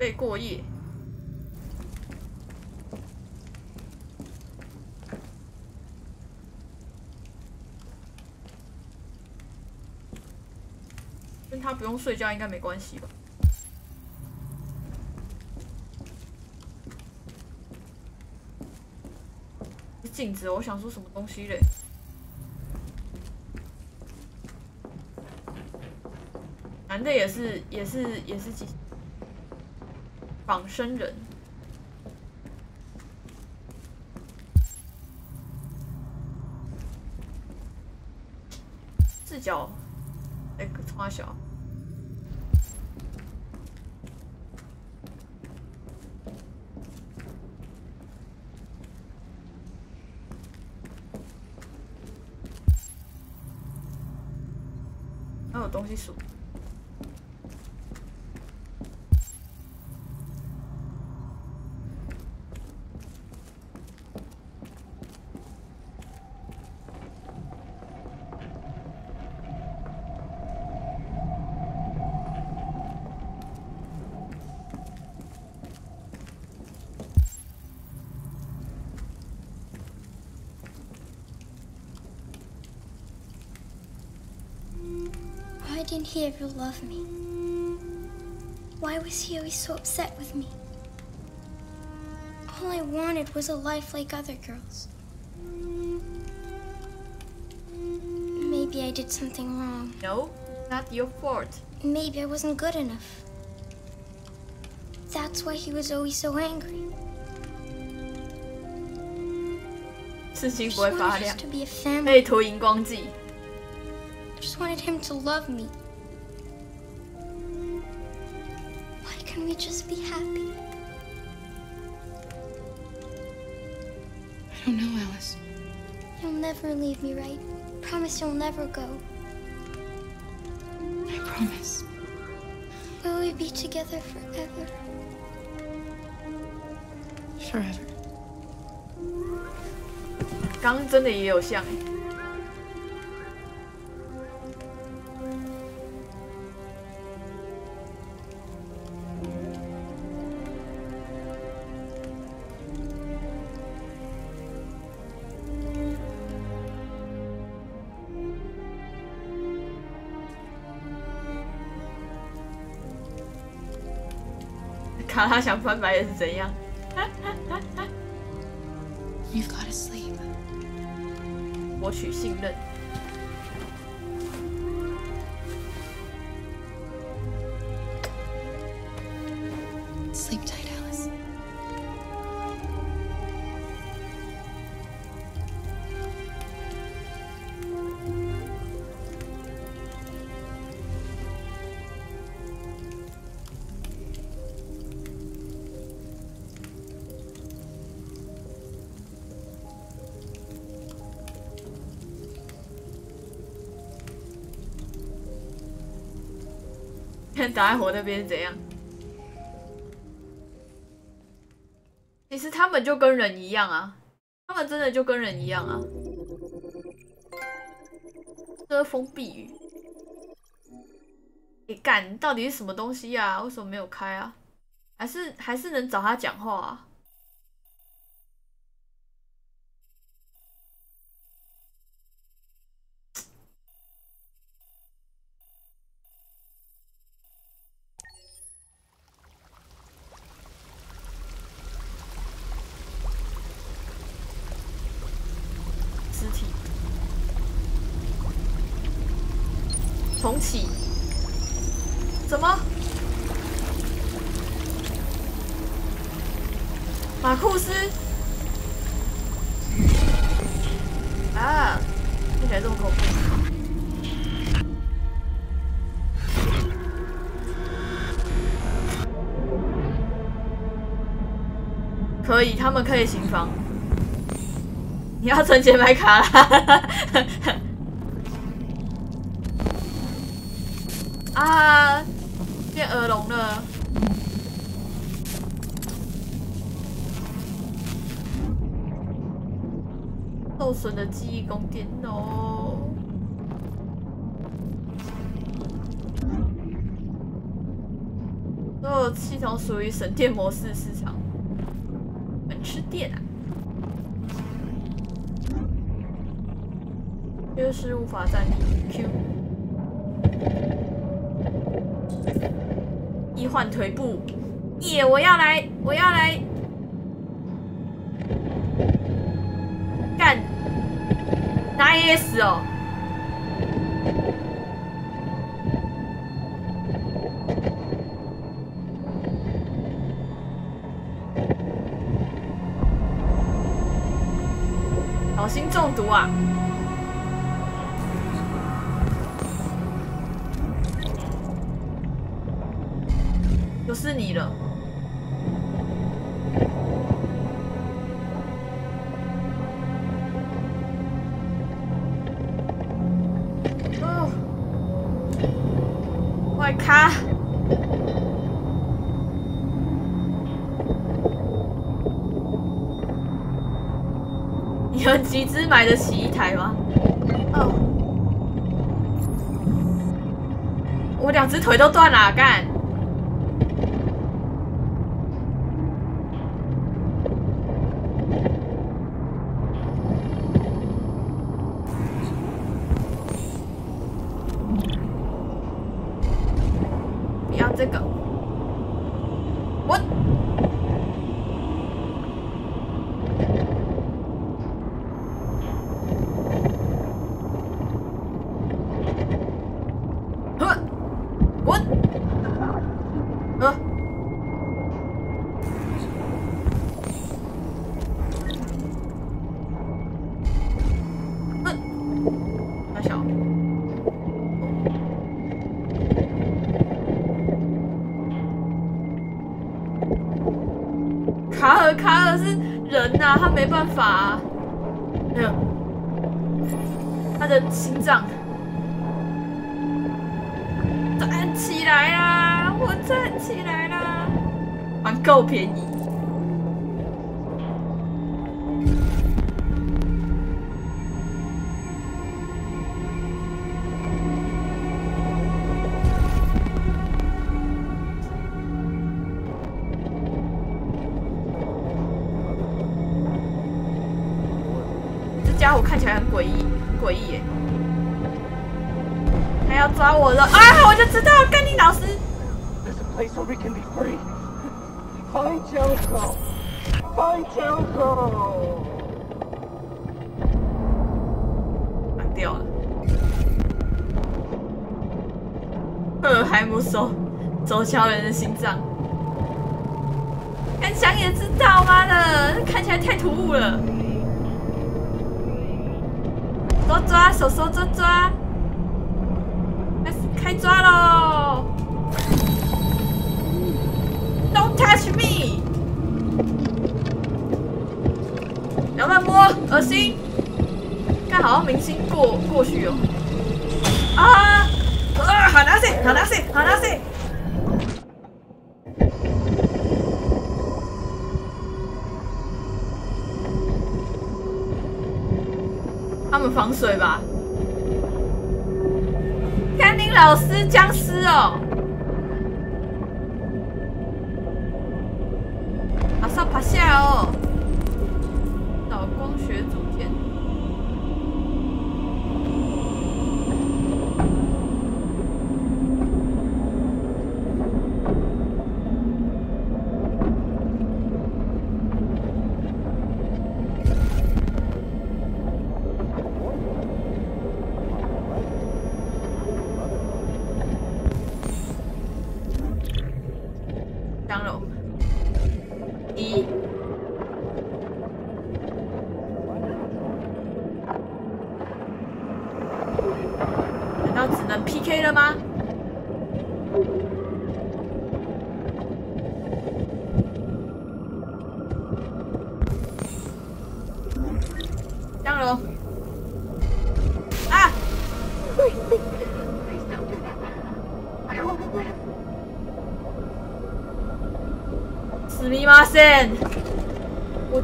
备过夜。跟他不用睡觉应该没关系吧？镜子，我想说什么东西嘞？男的也是，也是，也是几仿生人，视角，哎，花小。还有东西数。he ever love me? Why was he always so upset with me? All I wanted was a life like other girls. Maybe I did something wrong. No, not your fault. Maybe I wasn't good enough. That's why he was always so angry. 事情 I 不会 just 发 wanted 亮 us，to be a family. 可以涂荧光剂。 I just wanted him to love me. I don't know, Alice. You'll never leave me, right? Promise you'll never go. I promise. Will we be together forever? Forever. 刚刚真的也有像欸 他想翻白眼是怎样？You've got to sleep. 博取信任。看达爱火那边是怎样？其实他们就跟人一样啊，他们真的就跟人一样啊。遮风避雨。你干，到底是什么东西啊、为什么没有开啊？还是还是能找他讲话啊？怎么？马库斯？啊，听起来这么恐怖。可以，他们可以行房。你要存钱买卡啦！啊，变耳聋了。受损的记忆宫殿哦。这系统属于省电模式市场，很吃电啊。就是无法站立。Q。换腿部，耶！我要来，我要来干拿 ES 哦。买得起一台吗？哦，我两只腿都断了，干！不要这个，我。呵，我，呃，嗯，大小。卡尔，卡尔是那、他没办法、啊。没有，他的心脏站起来啦！我站起来啦！玩够便宜。敲人的心脏，敢想也知道，妈的，看起来太突兀了。多抓，手手抓抓，开始开抓喽！Don't touch me！不要摸，恶心！看好明星过过去哦。啊！啊！好拿塞，好拿塞，好拿塞！他们防水吧？甘宁老师，僵尸哦！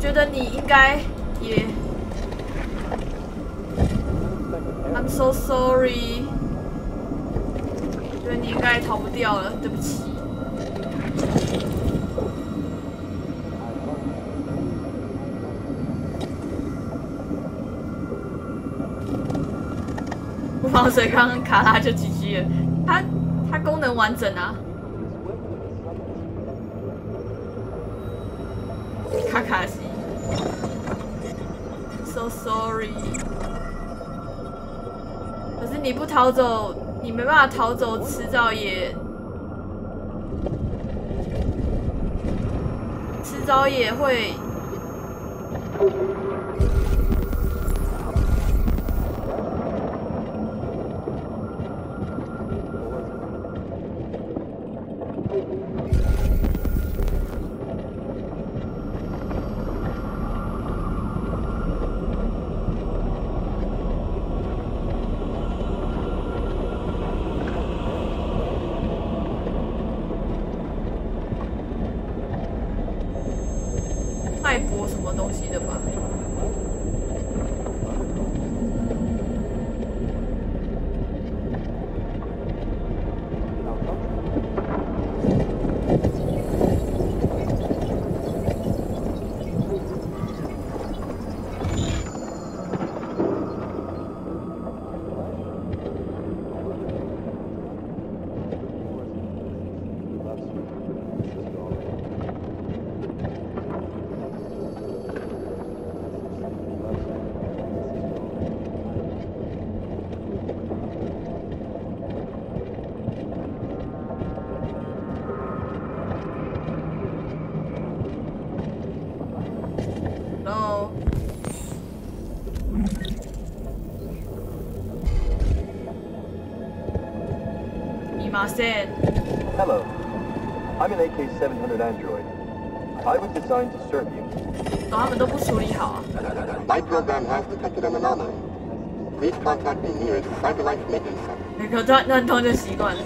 觉得你应该也。I'm so sorry。觉得你应该逃不掉了，对不起。不防水刚卡拉就 GG 了，它它功能完整啊。逃走，你没办法逃走迟早也，迟早也会。700 android. I was designed to serve you. My program has detected an anomaly. Please contact the nearest satellite maintenance center. 每个断断通就习惯了。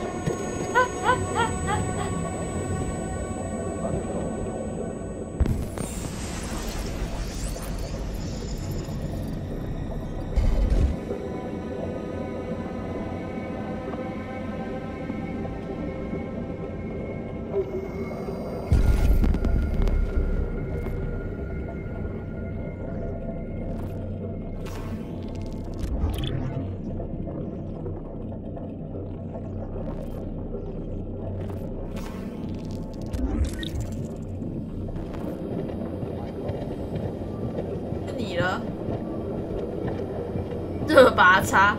了，热拔叉。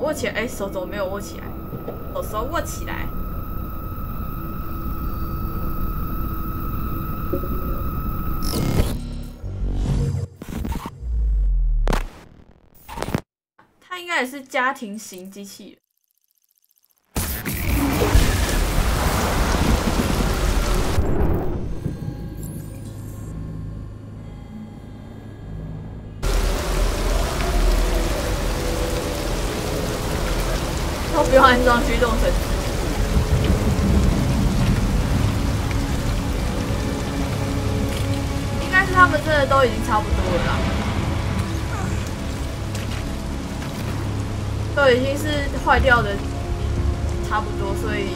握起来，哎、手怎么没有握起来？手手握起来。也是家庭型机器人。都不用安装驱动程式。应该是他们真的都已经差不多了啦。都已经是坏掉的差不多，所以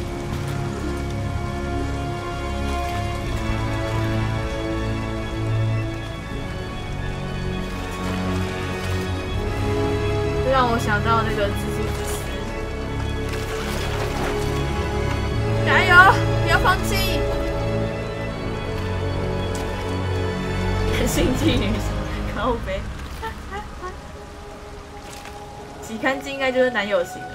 这让我想到那个蜘蛛之丝，加油，不要放弃！心机女神，靠背。洗干净应该就是男友型了。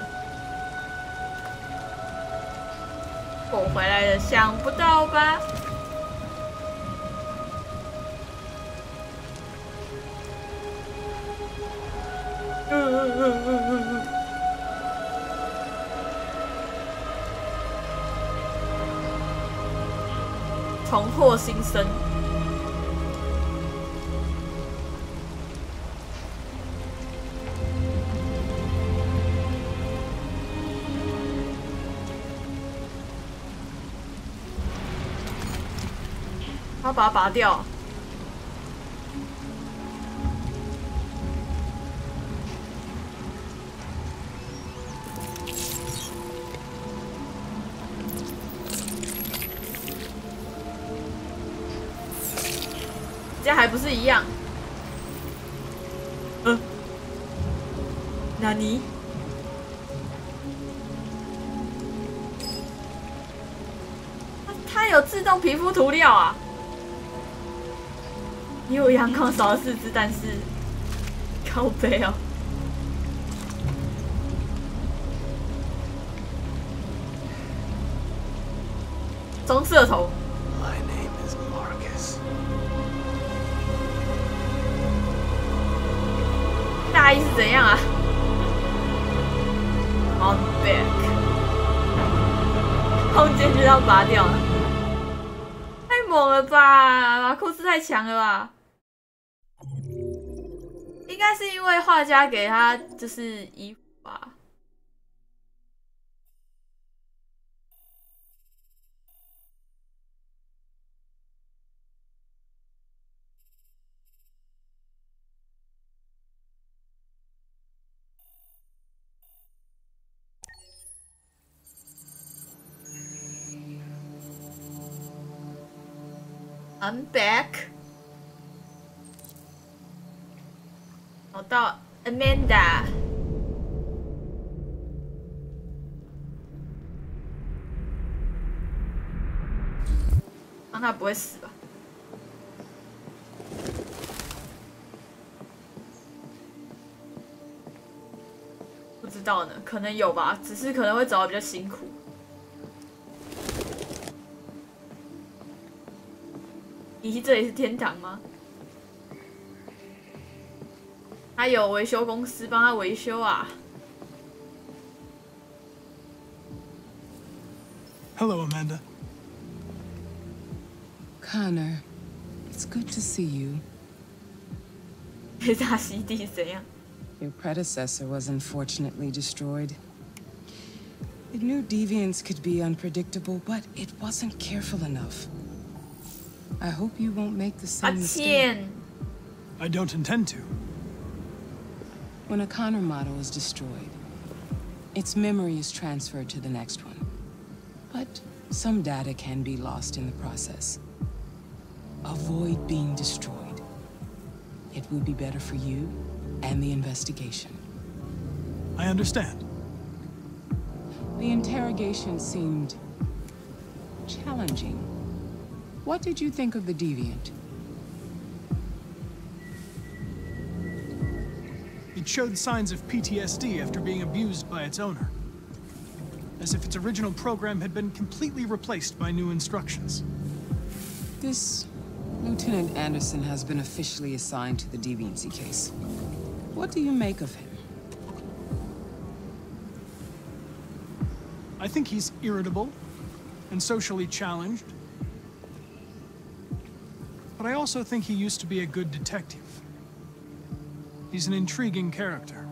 我回来了，想不到吧？嗯嗯嗯嗯嗯嗯。重获新生。要把它拔掉，这还不是一样？嗯，哪尼？它有自动皮肤涂料啊！你有阳光少了四只，但是靠背哦。棕色头，My name is Marcus. 大意是怎样啊？On back，空间就要拔掉了，太猛了吧！马库斯太强了吧？应该是因为画家给他就是衣服他不会死吧？不知道呢，可能有吧，只是可能会找的比较辛苦。咦，这里是天堂吗？他有维修公司帮他维修啊。Hello, Amanda. Connor, it's good to see you. 被大溪地是怎样？ Your predecessor was unfortunately destroyed. It knew deviants could be unpredictable, but it wasn't careful enough. I hope you won't make the 阿 same mistake. 倩， I don't intend to. When a Connor model is destroyed, its memory is transferred to the next one. But some data can be lost in the process. Avoid being destroyed. It would be better for you and the investigation. I understand. The interrogation seemed challenging. What did you think of the deviant? It showed signs of PTSD after being abused by its owner. As if its original program had been completely replaced by new instructions. This Lieutenant Anderson has been officially assigned to the deviancy case. What do you make of him? I think he's irritable and socially challenged. But I also think he used to be a good detective. He's an intriguing character.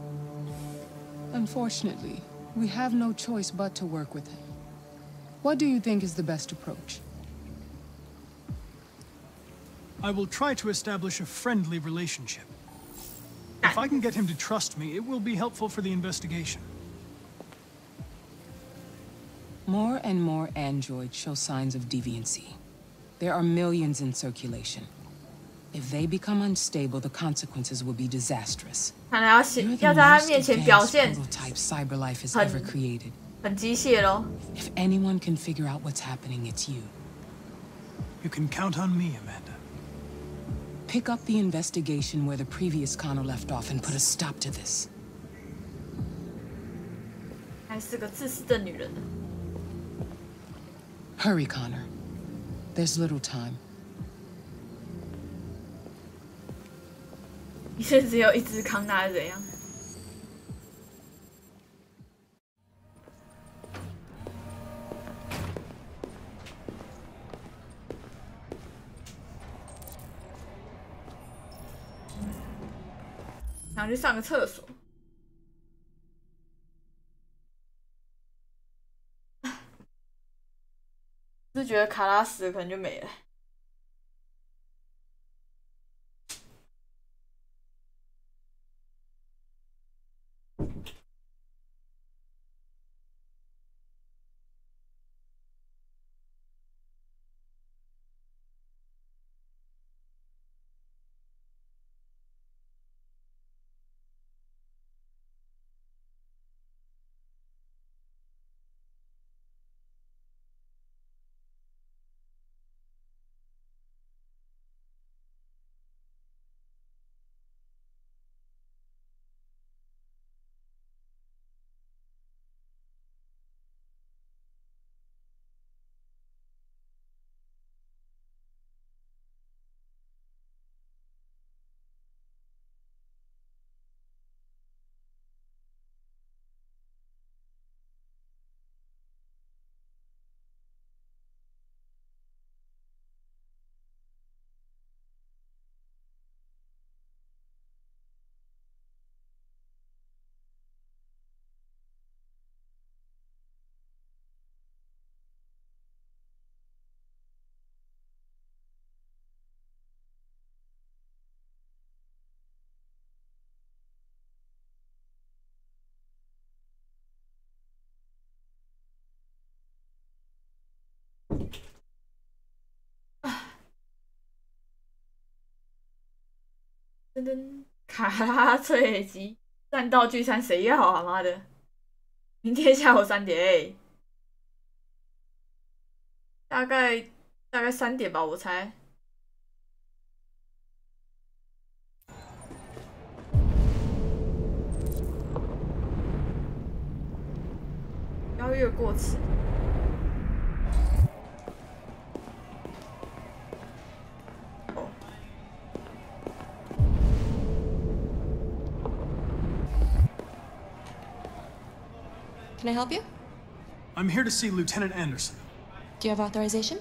Unfortunately, we have no choice but to work with him. What do you think is the best approach? I will try to establish a friendly relationship. If I can get him to trust me, it will be helpful for the investigation. More and more androids show signs of deviancy. There are millions in circulation. If they become unstable, the consequences will be disastrous. 看来要 You're 显 the 要在他 most 面前表 advanced 现 prototype Cyberlife has Hun- ever created. 很机械咯。 If anyone can figure out what's happening, it's you. You can count on me, Amanda. Pick up the investigation where the previous Connor left off and put a stop to this. 还是个自私的女人呢。 Hurry, Connor. There's little time. 你是只有一只康纳是怎样？ 想去上个厕所。是觉得卡拉死可能就没了。噔噔，卡拉脆鸡战道聚餐谁要啊？妈的！明天下午三点、欸，大概大概三点吧，我猜。不要越过此。Can I help you? I'm here to see Lieutenant Anderson. Do you have authorization?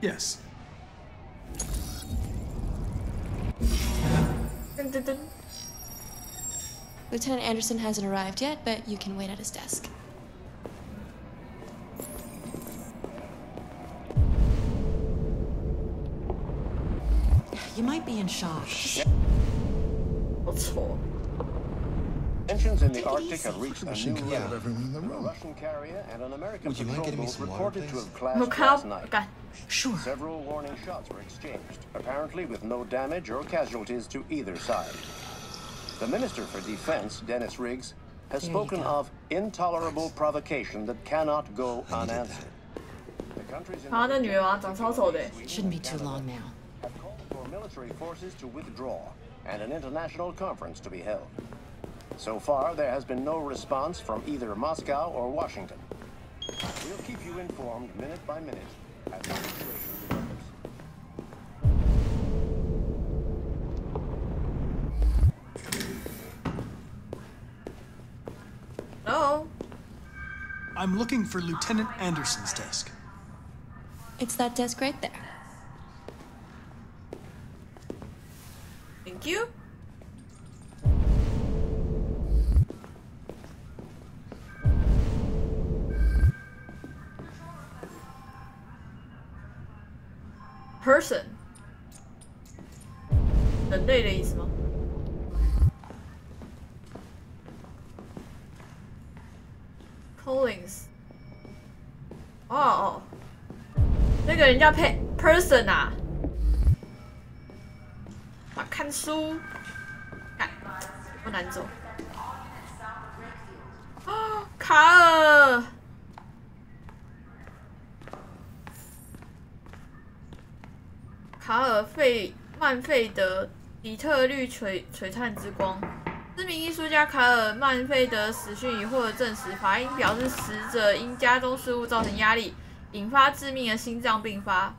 Yes. Lieutenant Anderson hasn't arrived yet, but you can wait at his desk. You might be in shock. What's for? Tensions in the Arctic have reached a new level. Russian carrier and an American Would you patrol like boat reported water, to have clashed Look last night. Okay. Sure. Several warning shots were exchanged, apparently with no damage or casualties to either side. The Minister for Defense, Dennis Riggs, has there spoken of intolerable provocation that cannot go unanswered. It shouldn't be too long now. Have called for military forces to withdraw and an international conference to be held. So far, there has been no response from either Moscow or Washington. We'll keep you informed minute by minute as the situation develops. Hello，I'm looking for Lieutenant Anderson's desk. It's that desk right there. Thank you。Person，人类的意思吗？Collins，哦哦，那个人叫 Pe Person 啊。啊，看书，看不难走。啊，卡尔，卡尔费曼费德底特律璀璀璨之光。知名艺术家卡尔曼费德死讯已获得证实，法医表示死者因家中事务造成压力，引发致命的心脏病发。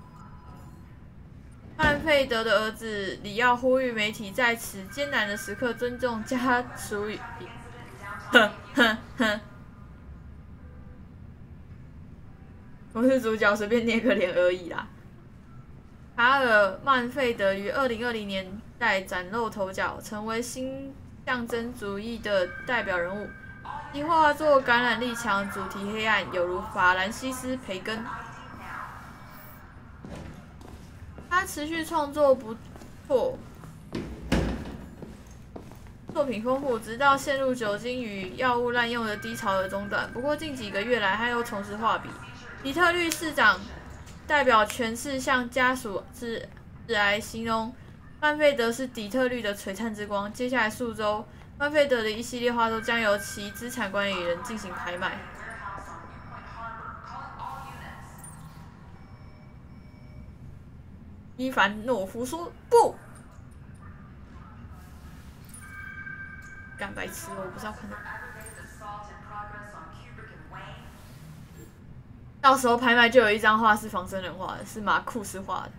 曼费德的儿子里奥呼吁媒体在此艰难的时刻尊重家属。哼哼哼，我是主角，随便捏个脸而已啦。卡尔曼费德于二零二零年代崭露头角，成为新象征主义的代表人物。其画作感染力强，主题黑暗，有如法兰西斯·培根。他持续创作不错，作品丰富，直到陷入酒精与药物滥用的低潮而中断。不过近几个月来，他又重拾画笔。底特律市长代表权势向家属致致哀，形容曼费德是底特律的璀璨之光。接下来数周，曼费德的一系列画都将由其资产管理人进行拍卖。伊凡诺夫说不，干白痴，我不知道看到。到时候拍卖就有一张画是仿生人画的，是马库斯画的。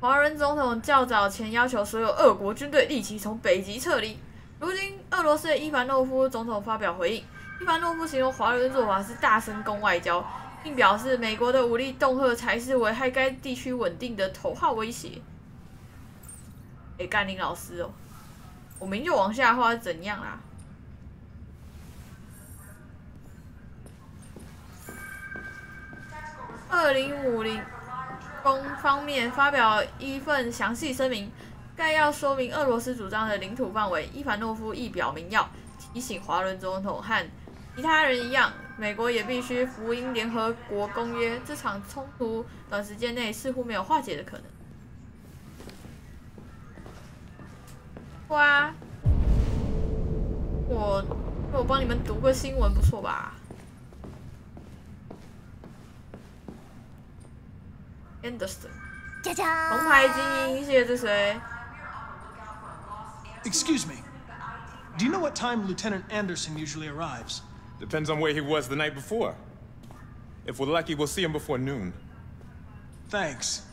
华人总统较早前要求所有俄国军队立即从北极撤离，如今俄罗斯的伊凡诺夫总统发表回应。伊凡诺夫形容华人的做法是大声攻外交，并表示美国的武力恫吓才是危害该地区稳定的头号威胁。哎，甘宁老师哦，我明就往下画怎样啦？二零五零公方面发表一份详细声明，概要说明俄罗斯主张的领土范围。伊凡诺夫亦表明要提醒华伦总统和其他人一样，美国也必须服膺联合国公约。这场冲突短时间内似乎没有化解的可能。哇，我我帮你们读个新闻，不错吧 ？Anderson，짜잔 红牌精英，谢谢这谁？ Excuse me. Do you know what time Lieutenant Anderson usually arrives? Depends on where he was the night before. If we're lucky, we'll see him before noon. Thanks.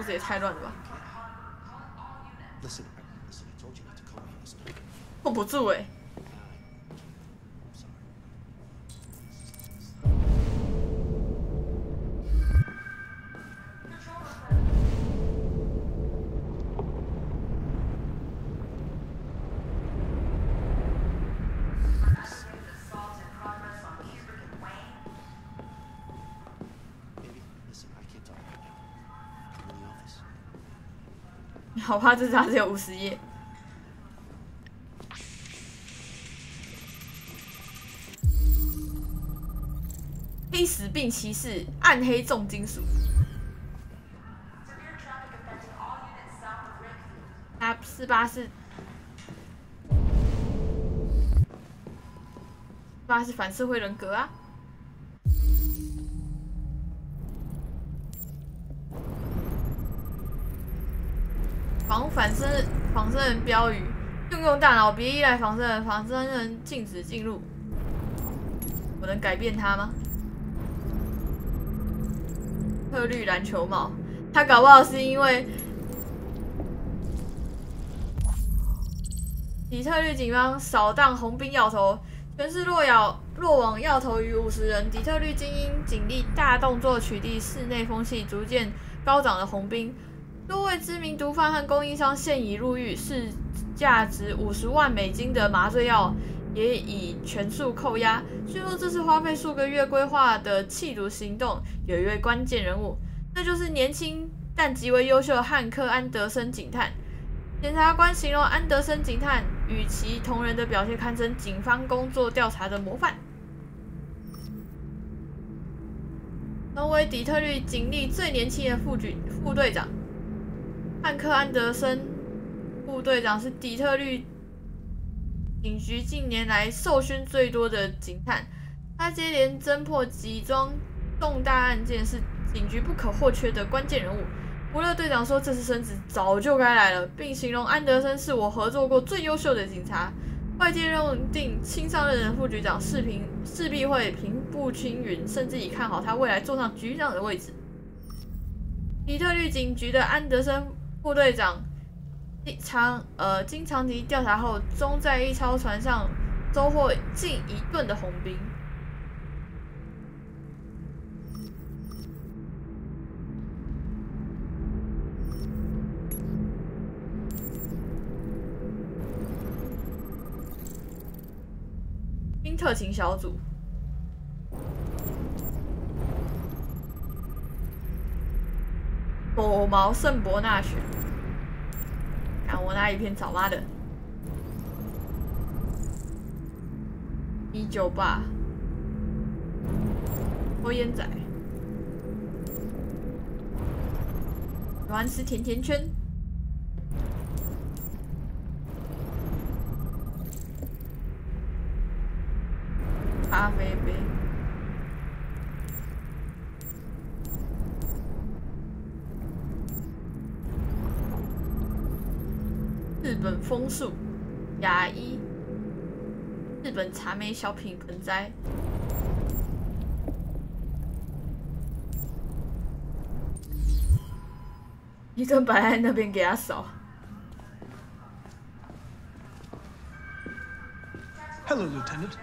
不是也太乱了吧？Listen, listen, I told 好怕这张只有五十页。黑死病骑士，暗黑重金属。啊，四八四，八是反社会人格啊。人标语：用用大脑，别依赖防身人，仿生人禁止进入。我能改变他吗？特绿篮球帽，他搞不好是因为底特律警方扫荡红兵要头，全市落咬落网要头逾五十人。底特律精英警力大动作取缔室内风气逐渐高涨的红兵。多位知名毒贩和供应商现已入狱，市价值五十万美金的麻醉药也已全数扣押。据说这次花费数个月规划的弃毒行动，有一位关键人物，那就是年轻但极为优秀的汉克·安德森警探。检察官形容安德森警探与其同仁的表现堪称警方工作调查的模范。成为底特律警力最年轻的副局副队长。汉克·安德森副队长是底特律警局近年来受勋最多的警探，他接连侦破几桩重大案件，是警局不可或缺的关键人物。福勒队长说：“这次升职早就该来了，并形容安德森是我合作过最优秀的警察。”外界认定新上任的副局长势平势必会平步青云，甚至已看好他未来坐上局长的位置。底特律警局的安德森。副队长长呃经长期调查后，终在一艘船上收获近一吨的红冰。兵特勤小组。狗毛圣伯纳犬，看我那一片草妈的，一九八，抽烟仔，喜欢吃甜甜圈，树，牙医，日本茶梅小品盆栽，一顿摆在那边给他扫。 Hello, Lieutenant.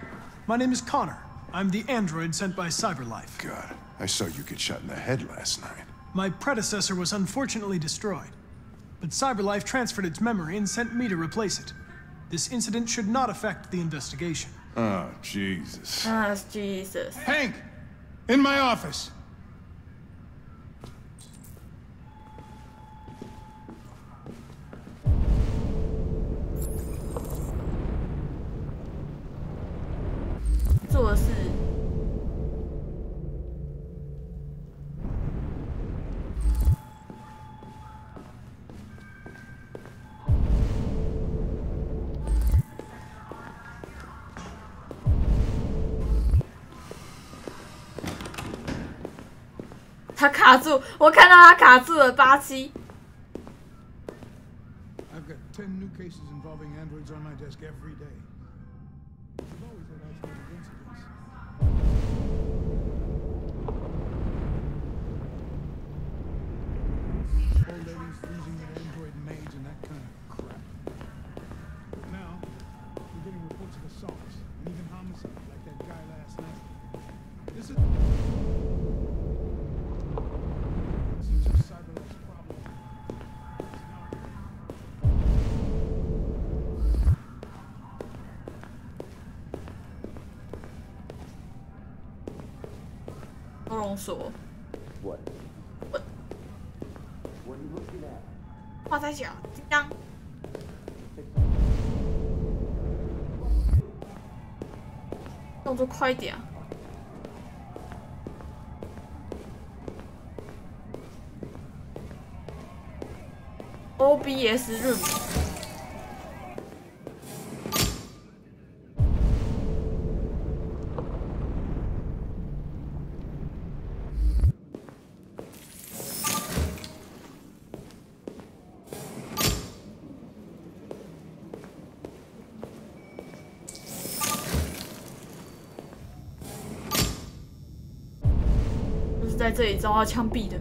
My name is Connor. I'm the android sent by CyberLife. God, I saw you get shot in the head last night. My predecessor was unfortunately destroyed, but CyberLife transferred its memory and sent me to replace it. This incident should not affect the investigation. Oh, Jesus. Ah, Jesus. Hank! In my office! 卡住，我看到他卡住了八七。 I've got ten new cases involving androids on my desk every day. I've always had isolated incidents. Old ladies freezing their 收容所，What? What? What are you looking at? 画在小，叮当。动作快一点啊！OBS room，在这里遭到枪毙的。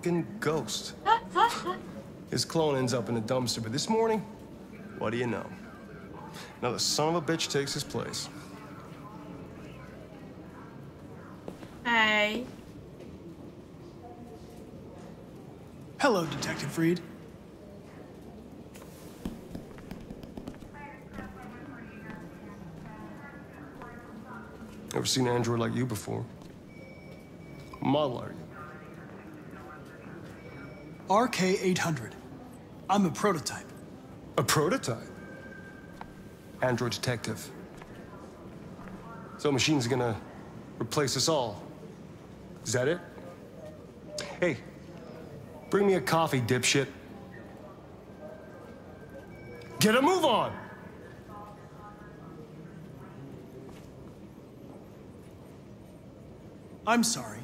Fucking ghost. His clone ends up in a dumpster, but this morning, what do you know? Another son of a bitch takes his place. Hey. Hello, Detective Reed. Never seen an android like you before. Model are you? RK 800. I'm a prototype. A prototype? Android detective. So machine's gonna replace us all. Is that it? Hey, bring me a coffee, dipshit. Get a move on! I'm sorry,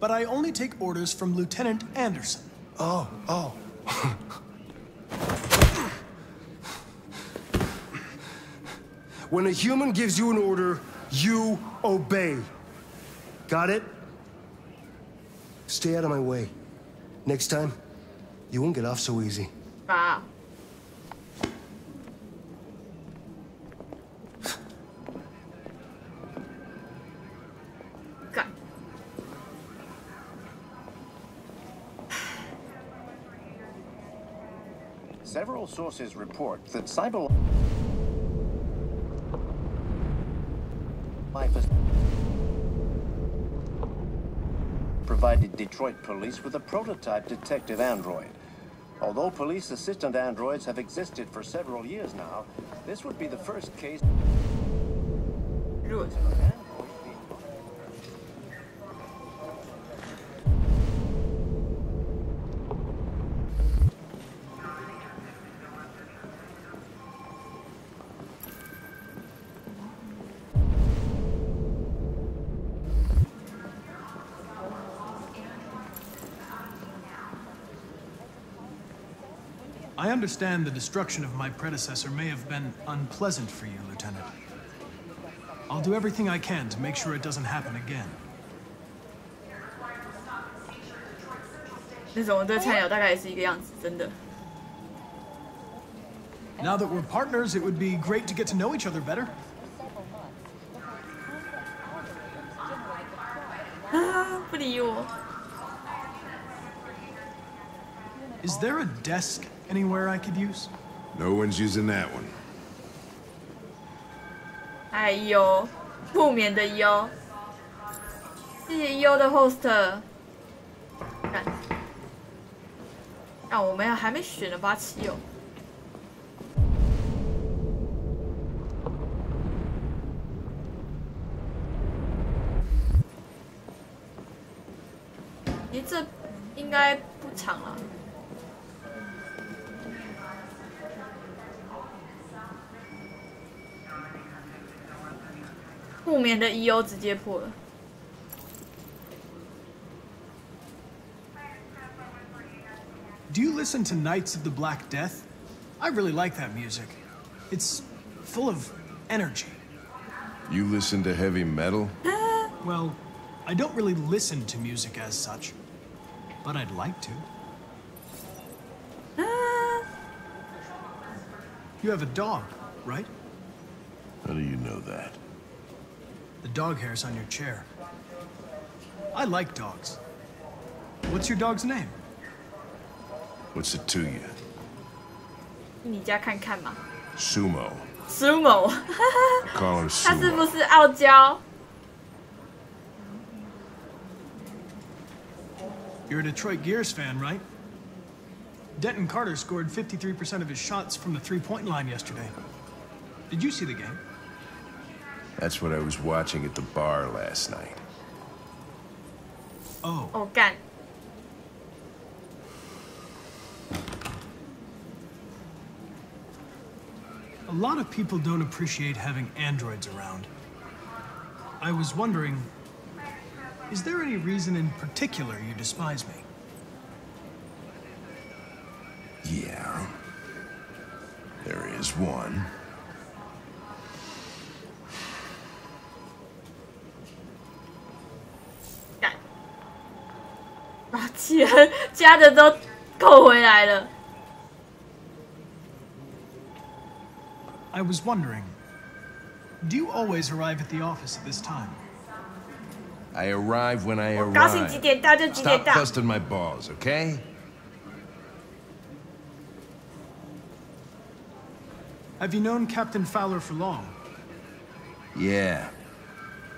but I only take orders from Lieutenant Anderson. Oh, oh. when a human gives you an order, you obey. Got it? Stay out of my way. Next time, you won't get off so easy. 吧。Several sources report that cyber life has provided Detroit police with a prototype detective android. Although police assistant androids have existed for several years now, this would be the first case. understand the destruction of my predecessor may have been unpleasant for you, Lieutenant. I'll do everything I can to make sure it doesn't happen again. 那种在菜鸟大概也是一个样子，真的。Now that we're partners, it would be great to get to know each other better. Is there a desk anywhere I could use? No one's using that one. 哎呦，不眠的优，谢谢优的 host。看，啊，我们还没选呢，八七哦。 不眠的 EO 直接破了。 Do you listen to Knights of the Black Death? I really like that music. It's full of energy. You listen to heavy metal? Well, I don't really listen to music as such, but I'd like to. You have a dog, right? How do you know that? The dog hair's on your chair. I like dogs. What's your dog's name? What's it to you? 你家看看嘛 Sumo. ，Sumo， I call her 他是 Sumo. 不是傲娇？ You're a Detroit Gears fan, right? Denton Carter scored 53% of his shots from the three-point line yesterday. Did you see the game? That's what I was watching at the bar last night. Oh. Oh, God. A lot of people don't appreciate having androids around. I was wondering, is there any reason in particular you despise me? Yeah. There is one. 钱加的都扣回来了。 I was wondering, do you always arrive at the office at this time? I arrive when I 高兴几 arrive. 点到就几点 Stop 到。 busting my balls, okay? Have you known Captain Fowler for long? Yeah.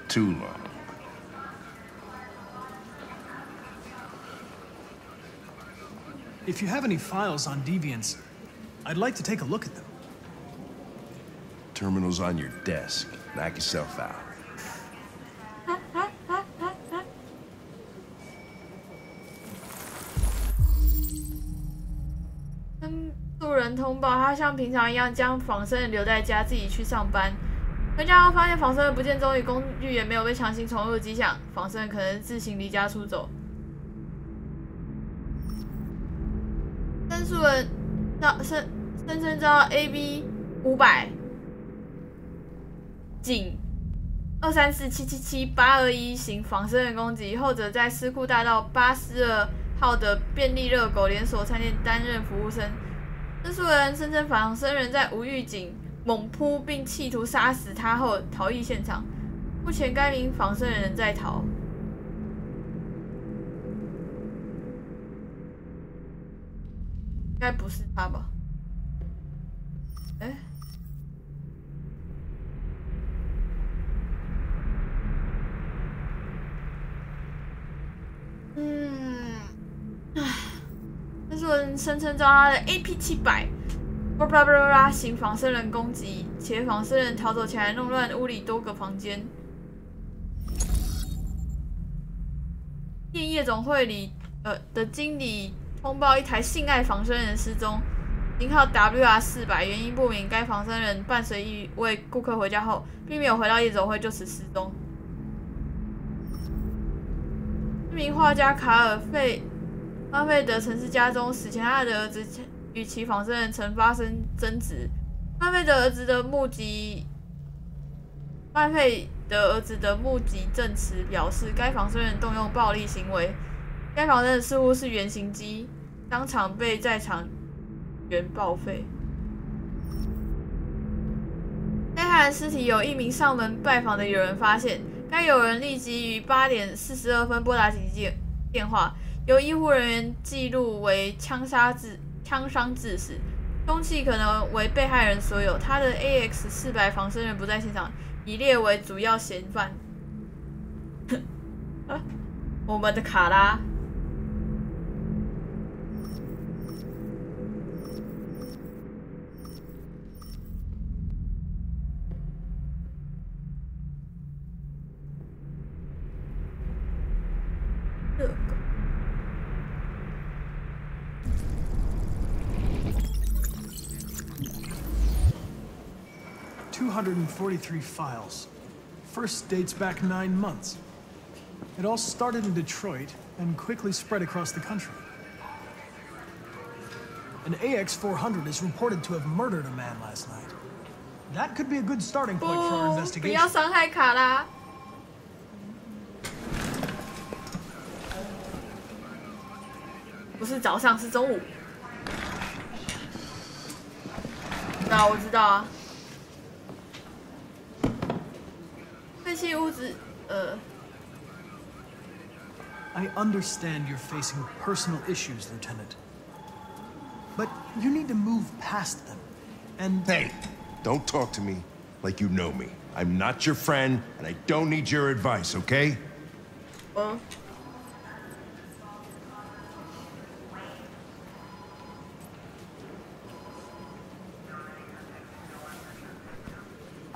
Too long. If you have any files on Deviants, I'd like to take a look at them. Terminal's on your desk. Knock yourself out. 跟路人通报，他像平常一样将仿生人留在家，自己去上班。回家后发现仿生人不见踪影，工具也没有被强行重入的迹象，仿生人可能自行离家出走。申诉人到申申申遭 A B 五百警二三四七七七八二一型仿生人攻击，后者在思库大道八四二号的便利热狗连锁餐店担任服务生。申诉人声称仿生人在无预警猛扑并企图杀死他后逃逸现场。目前该名仿生人仍在逃。该不是他吧？哎、嗯，唉，这是人声称遭他的 AP 七百，巴拉巴拉巴拉型仿生人攻击，且仿生人逃走前还弄乱屋里多个房间。电夜总会里，呃的经理通报一台性爱仿生人失踪，型号 WR 四百，原因不明。该仿生人伴随一位顾客回家后，并没有回到夜总会，就此失踪。一名画家卡尔费巴费德曾是家中死前他的儿子与其仿生人曾发生争执。巴费德儿子的目击，巴费德儿子的目击证词表示，该仿生人动用暴力行为。该仿生人似乎是原型机，当场被在场员报废。被害人尸体有一名上门拜访的友人发现，该友人立即于八点四十二分拨打紧急电话，由医护人员记录为枪杀致枪伤致死，凶器可能为被害人所有。他的 AX 四百防身人不在现场，已列为主要嫌犯。我们的卡拉。143 files. First dates back nine months. It all started in Detroit and quickly spread across the country. An AX-400 is reported to have murdered a man last night. That could be a good starting point for our investigation. 不要伤害卡拉。不是早上，是中午。那我知道啊。废弃屋子，呃， I understand you're facing personal issues, Lieutenant. But you need to move past them. And Hey, don't talk to me like you know me. I'm not your friend, and I don't need your advice, okay? 嗯，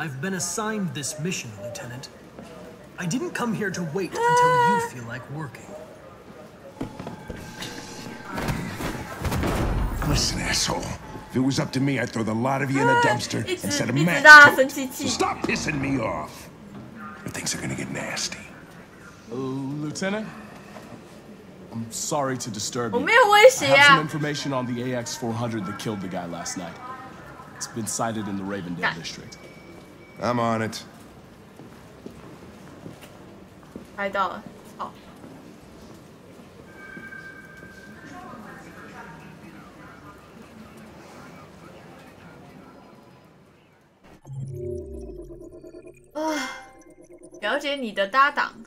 I've been assigned this mission, Lieutenant. I didn't come here to wait until you feel like working. Listen, asshole. If it was up to me, I'd throw the lot of you in a dumpster and set a match. So stop pissing me off. Things are gonna get nasty. Oh, Lieutenant? I'm sorry to disturb you. I have some information on the AX-400 that killed the guy last night. It's been sighted in the Ravendale district. I'm on it. 拍到了，好。啊，了解你的搭档。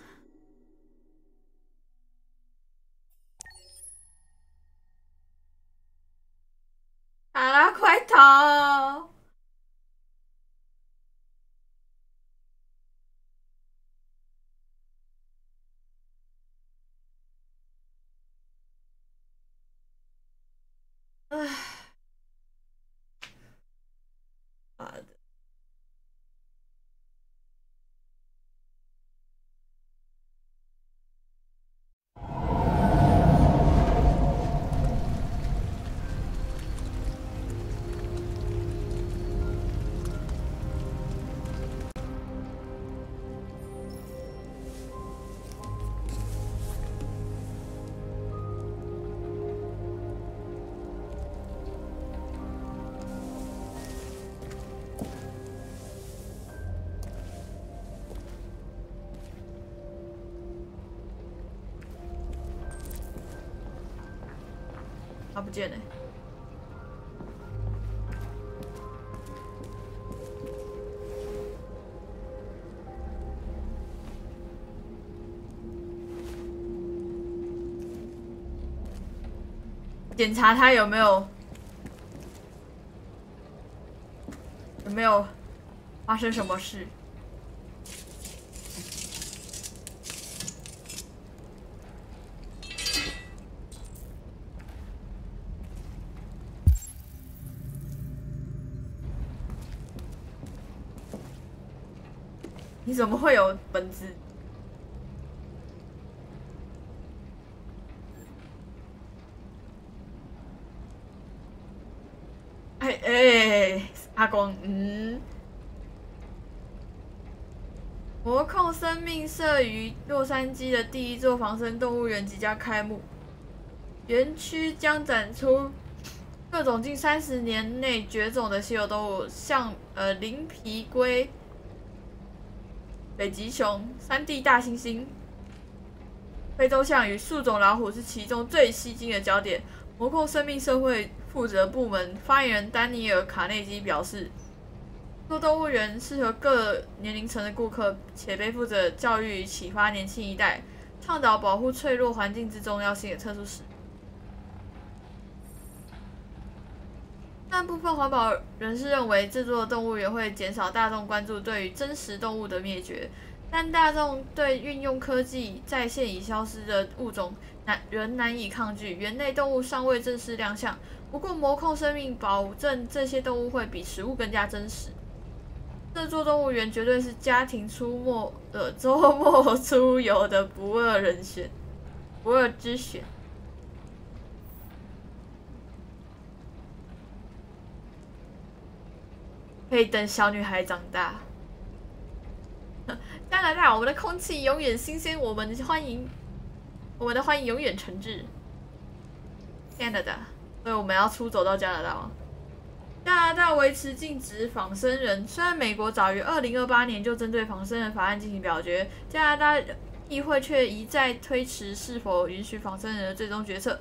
不见了。检查他有没有有没有发生什么事。你怎么会有本子？哎哎，阿公，嗯，魔控生命社于洛杉矶的第一座仿生动物园即将开幕，园区将展出各种近三十年内绝种的稀有动物，像呃鳞皮龟。北极熊、三地大猩猩、非洲象与树种老虎是其中最吸睛的焦点。魔控生命社会负责部门发言人丹尼尔·卡内基表示，做动物园适合各年龄层的顾客，且背负着教育启发年轻一代、倡导保护脆弱环境之重要性的特殊使但部分环保人士认为，这座动物园会减少大众关注对于真实动物的灭绝，但大众对运用科技再现已消失的物种难仍难以抗拒。园内动物尚未正式亮相，不过魔控生命保证这些动物会比食物更加真实。这座动物园绝对是家庭出没呃周 末出游的不二人选，不二之选。可以等小女孩长大。加拿大，我们的空气永远新鲜，我们欢迎，我们的欢迎永远诚挚。Canada，所以我们要出走到加拿大吗？加拿大维持禁止仿生人，虽然美国早于二零二八年就针对仿生人法案进行表决，加拿大议会却一再推迟是否允许仿生人的最终决策。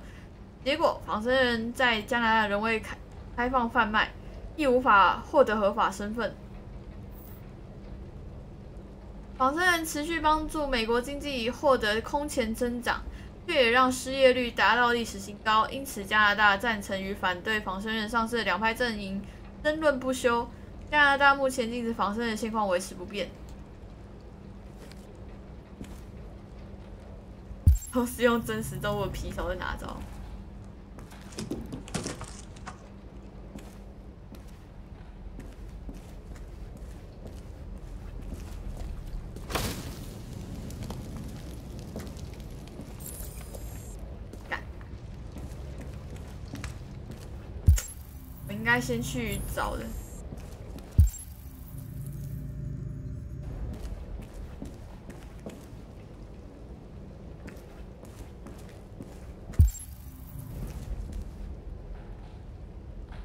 结果，仿生人在加拿大仍未开开放贩卖。亦无法获得合法身份。仿生人持续帮助美国经济获得空前增长，却也让失业率达到历史新高。因此，加拿大赞成与反对仿生人上市的两派阵营争论不休。加拿大目前禁止仿生人现况维持不变，同时用真实动物的皮球在拿招。该先去找人。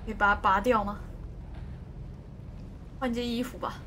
可以把它拔掉吗？换件衣服吧。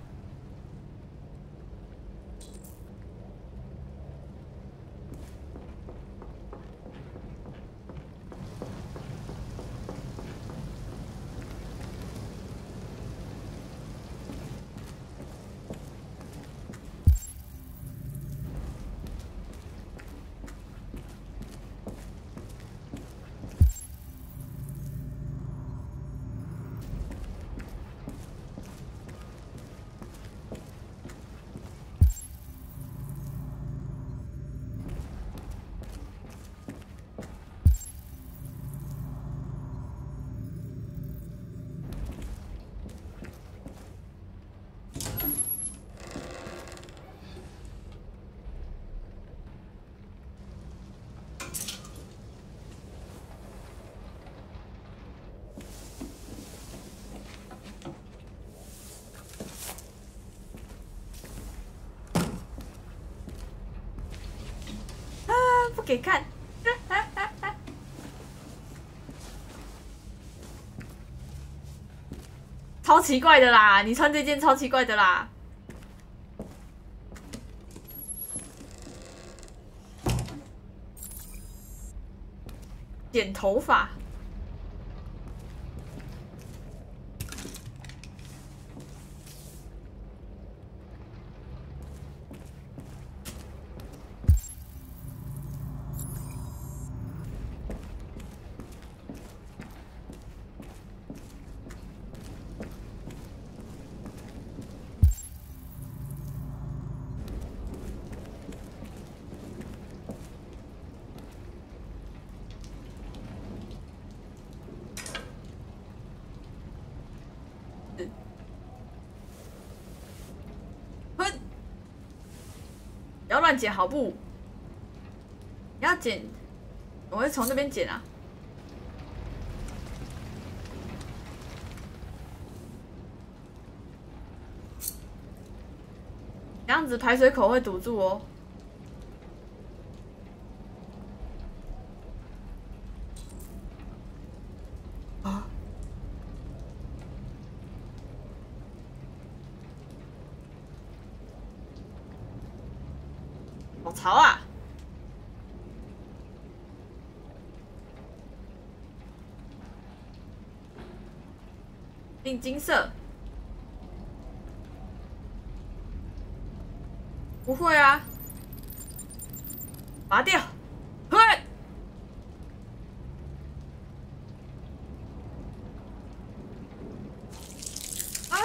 啊！不给看，超奇怪的啦！你穿这件超奇怪的啦！剪头发。哼，不要乱剪好不？你要剪，我会从这边剪啊。这样子排水口会堵住哦。金色。不会啊，拔掉，嘿，啊！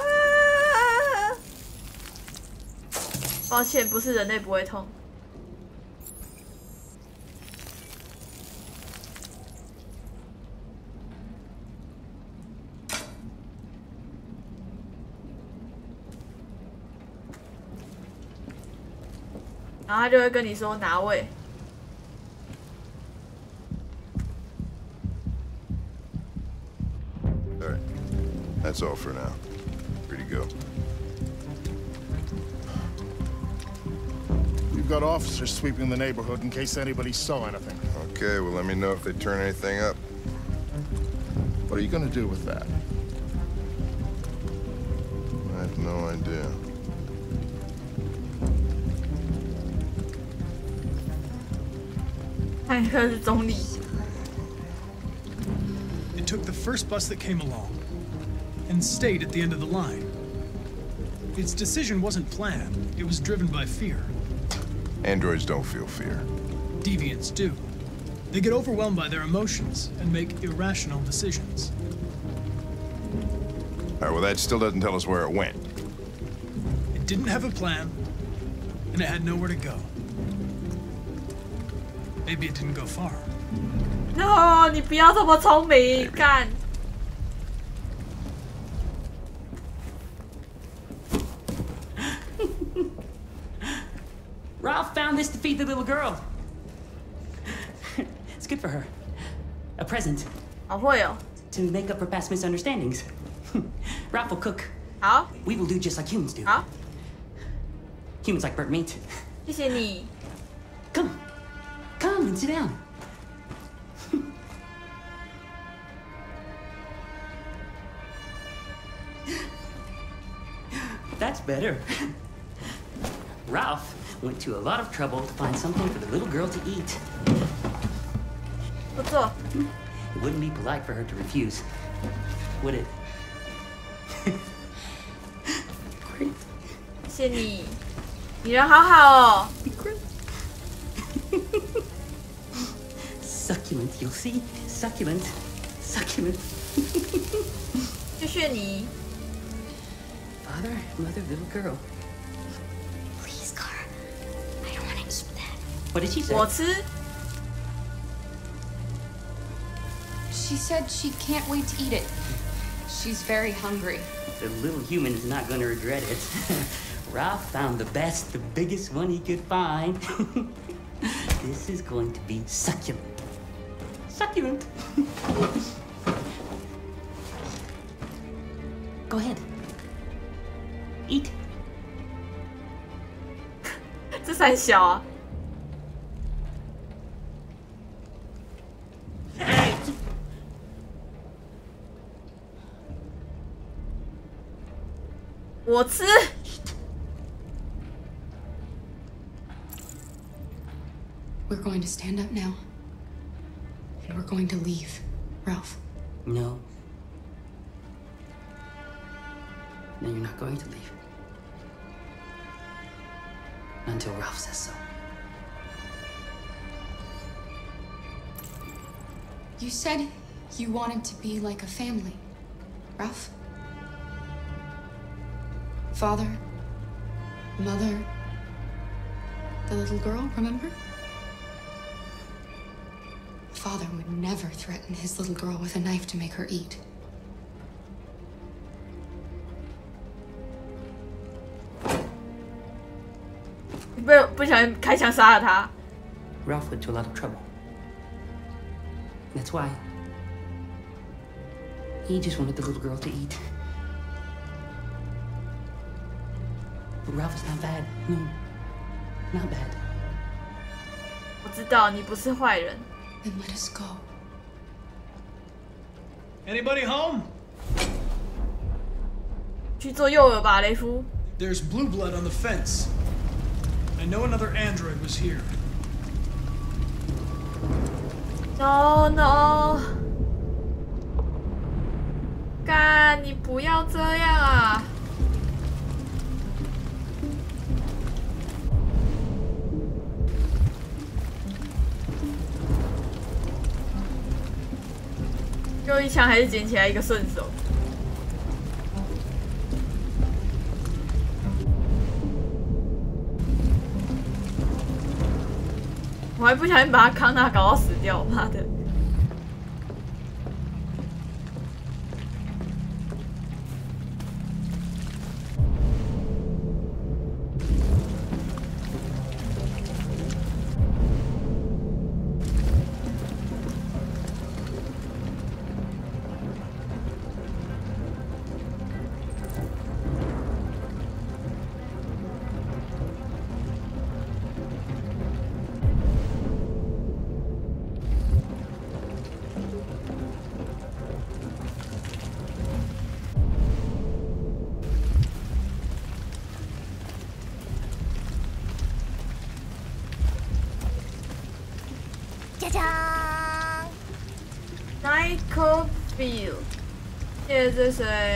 抱歉，不是人类不会痛。他就会跟你说哪位。 All right. That's all for now. Free to go. We've got officers sweeping the neighborhood in case anybody saw anything. Okay, well, let me know if they turn anything up. What are you gonna do with that? I have no idea. 汉克是总理， It took the first bus that came along and stayed at the end of the line. Its decision wasn't planned, it was driven by fear. Androids don't feel fear. Deviants do. They get overwhelmed by their emotions and make irrational decisions. All right, well, that still doesn't tell us where it went. It didn't have a plan, and it had nowhere to go. Maybe it didn't go far. no，你不要这么聪明，干。 Ralph found this to feed the little girl. it's good for her. A present. 好会哦。 To make up for past misunderstandings. Ralph will cook. 好。 We will do just like humans do. 好。 Humans like burnt meat. 谢谢你。 Come. Come and sit down. That's better. Ralph went to a lot of trouble to find something for the little girl to eat. 不错。 It wouldn't be polite for her to refuse, would it? 谢谢你，你人好好哦。 you'll see. Succulent. Succulent. 谢谢你。 Father, mother, little girl. Please, Car. I don't want to eat that. What did she say? 我吃。 She said she can't wait to eat it. She's very hungry. The little human is not going to regret it. Ralph found the best, the biggest one he could find. this is going to be succulent. Succulent. Go ahead. Eat. 这三小啊。我吃。 We're going to stand up now. Going to leave. Ralph. No. No, you're not going to leave. Not until Ralph says so. You said you wanted to be like a family. Ralph? Father? Mother? The little girl, remember? Father would never threaten his little girl with a knife to make her eat. 你不不小心开枪杀了他。 Ralph went to a lot of trouble. That's why he just wanted the little girl to eat. But Ralph is not bad. No, not bad. 我知道你不是坏人。 Then let us go. Anybody home? 去做诱饵吧，雷夫。 There's blue blood on the fence. I know another android was here. No no，干，你不要这样啊！ 又一枪还是捡起来一个顺手。我还不小心把他康纳搞到死掉，妈的！this a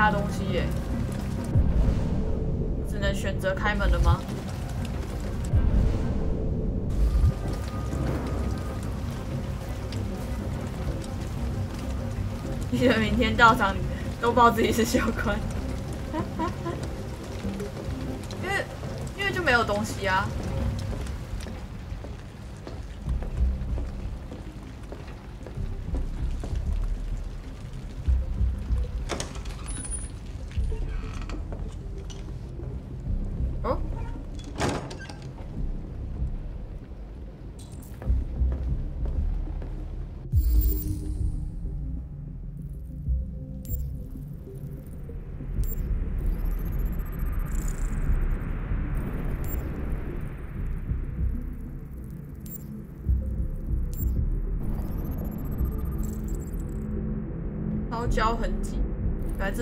他东西耶，只能选择开门了吗？记得明天到场都不知道自己是小官，因为因为就没有东西啊。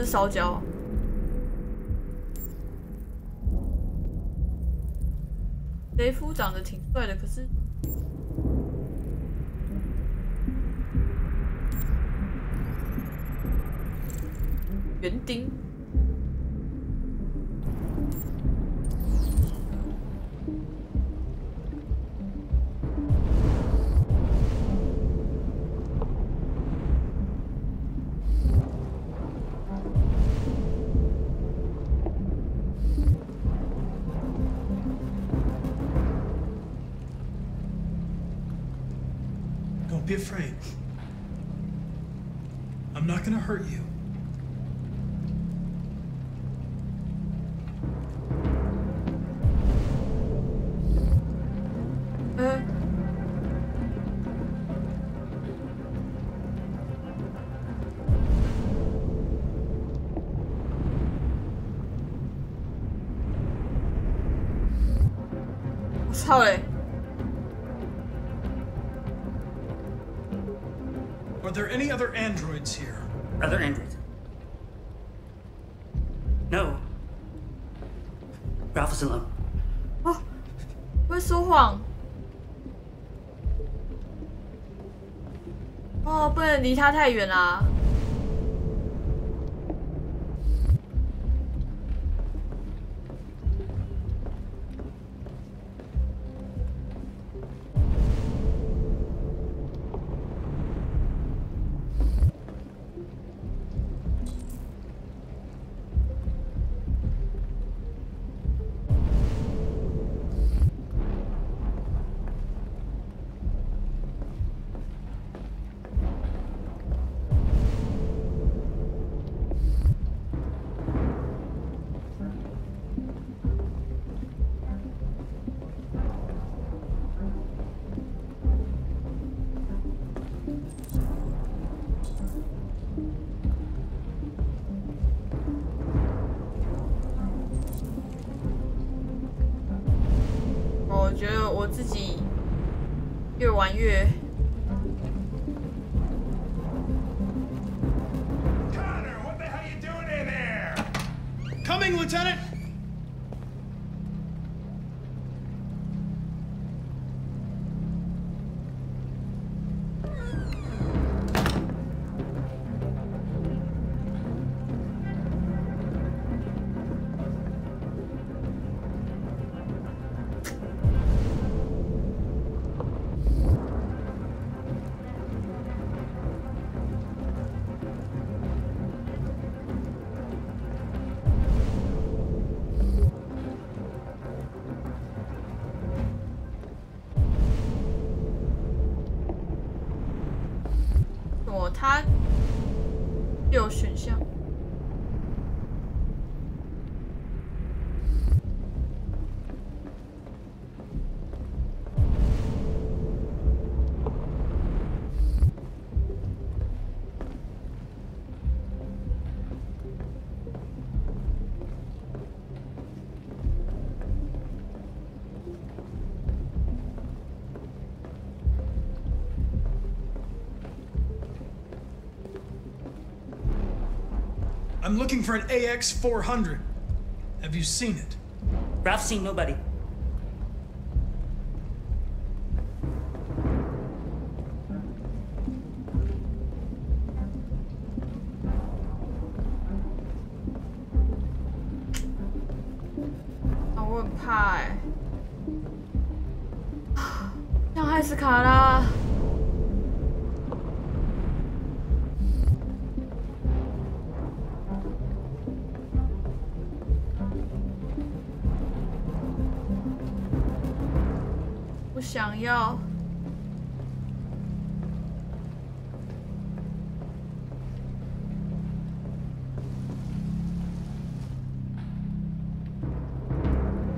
烧焦。雷夫长得挺帅的，可是园丁 hurt you. 离他太远啦。我自己越玩越 Coming, Lieutenant! I'm looking for an AX 400. Have you seen it? Ralph's seen nobody.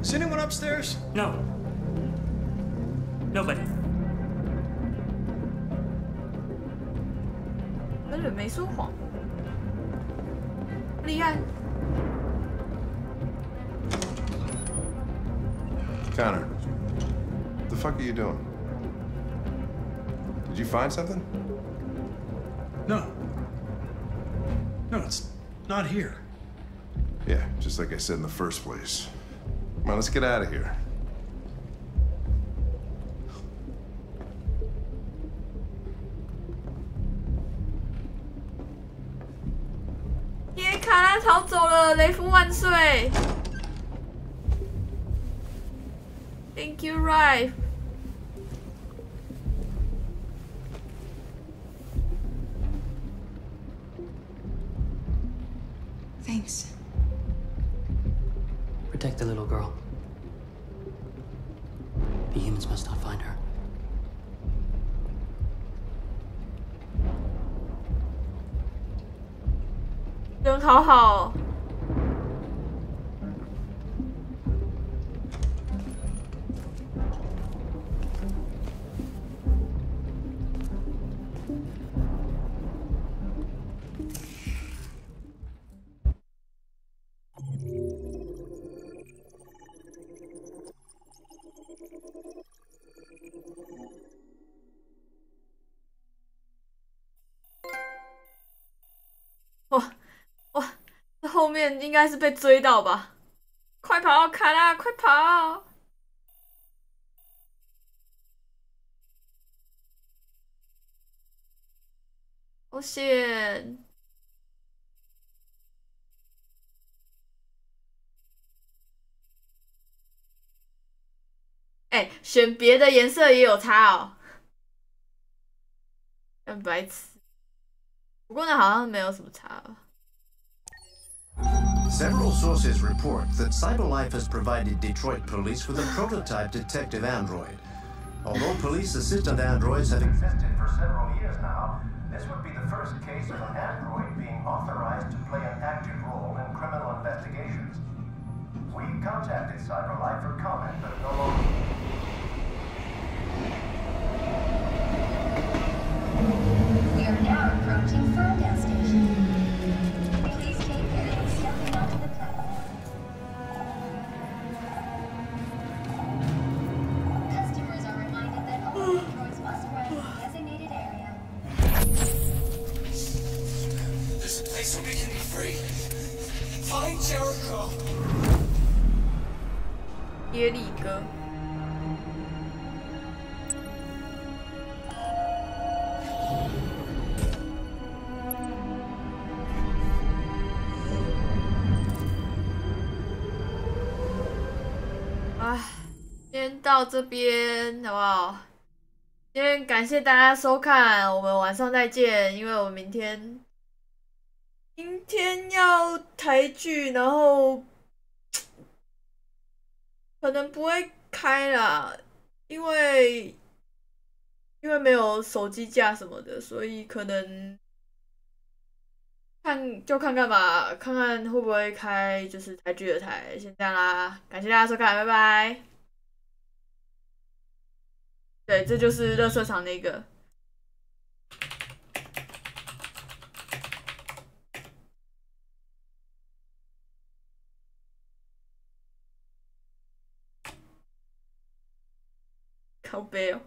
Is anyone upstairs? No. Nobody. 本人没说谎，厉害。 Connor, the fuck are you doing? Did you find something? No. No, it's not here. Yeah, just like I said in the first place. Come on, let's get out of here. 耶，卡拉逃走了，雷夫万岁！Thank you, Rife。 应该是被追到吧？快跑，卡拉，快跑！我险！哎、选别的颜色也有差哦，很白痴。不过呢，好像没有什么差。Several sources report that CyberLife has provided Detroit police with a prototype detective android. Although police assistant androids have existed for several years now, this would be the first case of an android being authorized to play an active role in criminal investigations. We contacted CyberLife for comment, but no longer. We are now approaching Ferndale Station. 到这边好不好？今天感谢大家收看，我们晚上再见。因为我明天明天要台剧，然后 可能不会开啦，因为因为没有手机架什么的，所以可能看就看看吧，看看会不会开就是台剧的台。先这样啦，感谢大家收看，拜拜。对，这就是热色场那个。靠背哦，